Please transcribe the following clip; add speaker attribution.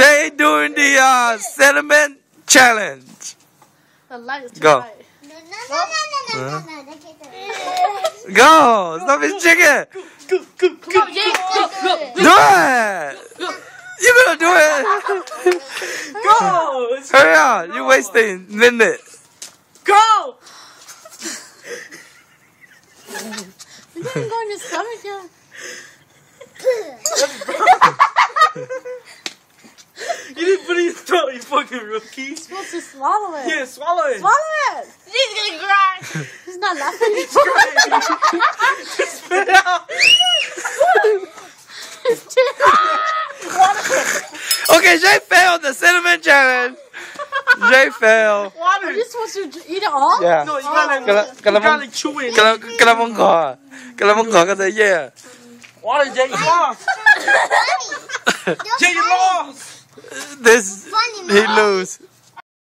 Speaker 1: Jay doing the uh, cinnamon challenge.
Speaker 2: The
Speaker 1: Go. Go! Stop his chicken!
Speaker 2: Go.
Speaker 1: Do it! You gonna do it!
Speaker 3: go!
Speaker 1: Hurry up! You're wasting minutes.
Speaker 3: Go!
Speaker 2: You're gonna stomach.
Speaker 3: You didn't put it in your throat, you fucking rookie.
Speaker 2: You're supposed to swallow it.
Speaker 3: Yeah, swallow it.
Speaker 2: Swallow it.
Speaker 4: He's gonna cry.
Speaker 2: He's not laughing. He's crying.
Speaker 3: Just spit it out.
Speaker 1: okay, Jay failed the cinnamon challenge. Jay failed.
Speaker 3: Water.
Speaker 2: Are you supposed to eat it all?
Speaker 1: Yeah.
Speaker 3: No, you gotta, oh.
Speaker 1: gotta,
Speaker 3: you
Speaker 1: gotta
Speaker 3: chew it.
Speaker 1: Gotta, gotta mong kho. Gotta mong kho, gotta, yeah.
Speaker 3: Water, Jay, you. Jay,
Speaker 1: this he lose.